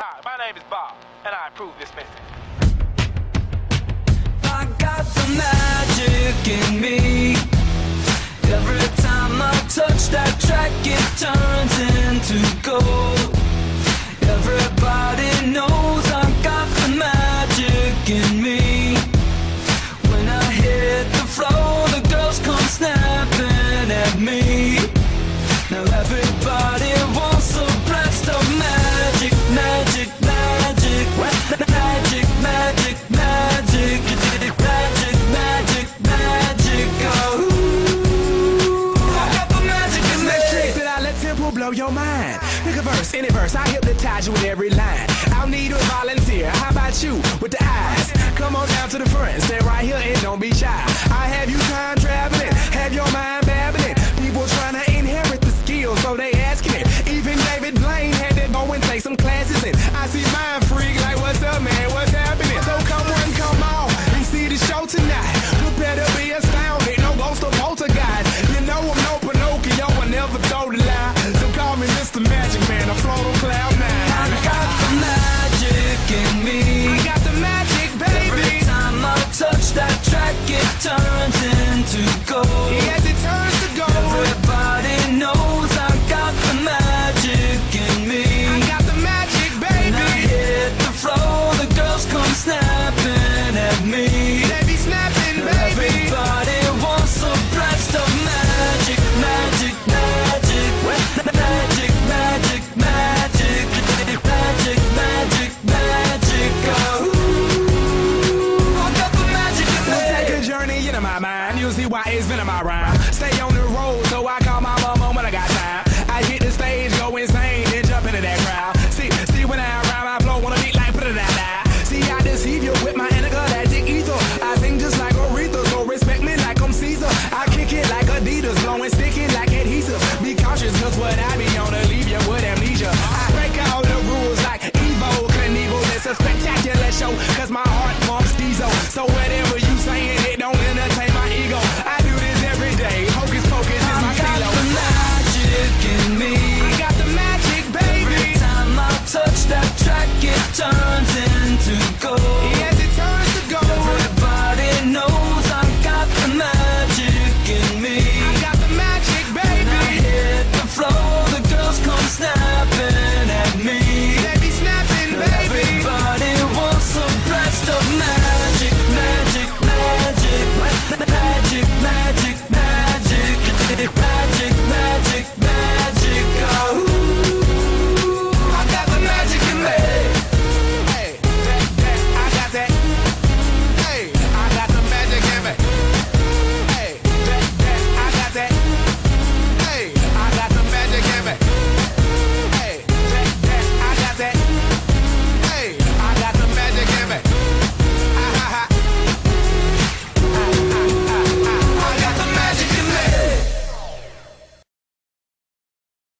Hi, my name is Bob, and I approve this message. your mind. Pick a verse, any verse, I hypnotize you with every line. I'll need a volunteer. How about you with the eyes? Come on down to the front, stand right here and don't be shy. I have you time traveling, have your mind babbling. People trying to inherit the skill, so they asking it. Even David Blaine had to go and take some classes in. I see mind freak like, what's up, man? What's happening? So come on, come on, and see the show tonight. You better be astounded, no ghost of poltergeist. You know I'm no Pinocchio, I never told a lie. time T-Y-A's been around? my rhyme. Stay on the road, so I